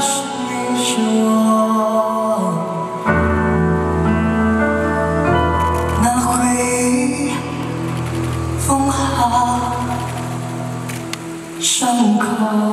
是你是我那回忆封好伤口